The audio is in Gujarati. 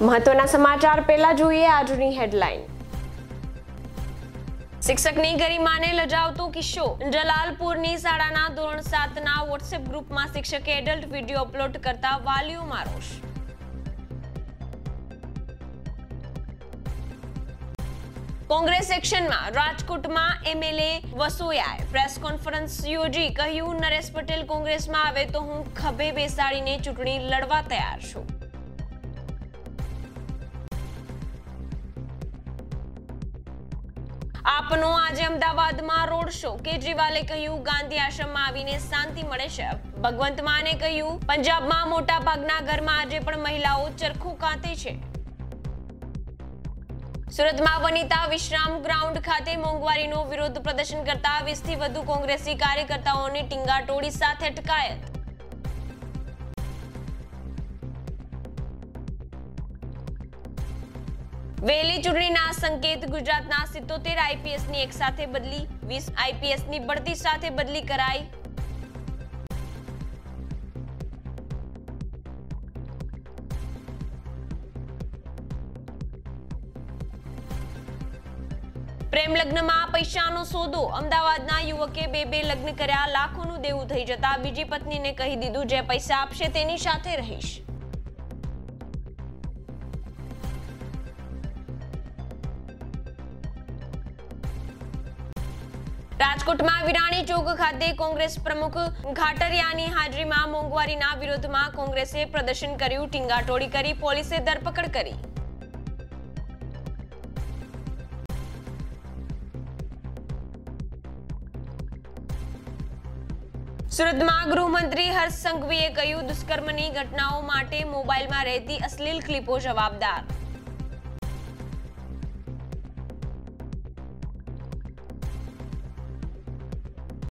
મહત્વના સમાચાર પહેલા જોઈએ આજની હેડલાઇન. શિક્ષકની ગરિમાને લજાવતો કિસ્સો. જલાલપુરની શાળાના ધોરણ સાતના વોટ્સએપ ગ્રુપમાં શિક્ષકે એડલ્ટ વીડિયો અપલોડ કરતા વાલીઓમાં રોષ. કોંગ્રેસ એક્શનમાં રાજકોટમાં એમએલએ વસોયાએ પ્રેસ કોન્ફરન્સ યોજી કહ્યું, નરેશ પટેલ કોંગ્રેસમાં આવે તો હું ખભે બેસાડીને ચૂંટણી લડવા તૈયાર છું. આપનો આજે અમદાવાદમાં રોડ શો. કેજરીવાલે કહ્યું, ગાંધી આશ્રમમાં આવીને શાંતિ મળે છે. ભગવંત માને કહ્યું, પંજાબમાં મોટા ભાગના ઘરમાં આજે પણ મહિલાઓ ચરખું કાંતે છે. સુરતમાં વનિતા વિશ્રામ ગ્રાઉન્ડ ખાતે મોંઘવારીનો વિરોધ પ્રદર્શન કરતા વીસથી વધુ કોંગ્રેસી કાર્યકર્તાઓની ટીંગાટોળી સાથે અટકાયત. વહેલી ચૂંટણીના સંકેત ગુજરાતના સિત્તોતેર આઈપીએસની એક સાથે બદલી, વીસ આઈપીએસની બઢતી સાથે બદલી કરાઈ. પ્રેમ લગ્નમાં પૈસાનો સોદો. અમદાવાદના યુવકે બે બે લગ્ન કર્યા. લાખોનું દેવું થઈ જતા બીજી પત્નીને કહી દીધું, જે પૈસા આપશે તેની સાથે રહીશ. રાજકોટમાં વિરાણી ચોક ખાતે કોંગ્રેસ પ્રમુખ ઘાટરિયાની હાજરીમાં મોંઘવારીના વિરોધમાં કોંગ્રેસે પ્રદર્શન કર્યું, ટીંગાટોળી કરી, પોલીસે ધરપકડ કરી. સુરતમાં ગૃહમંત્રી હર્ષ સંઘવીએ કહ્યું, દુષ્કર્મની ઘટનાઓ માટે મોબાઈલમાં રહેતી અશ્લીલ ક્લિપો જવાબદાર.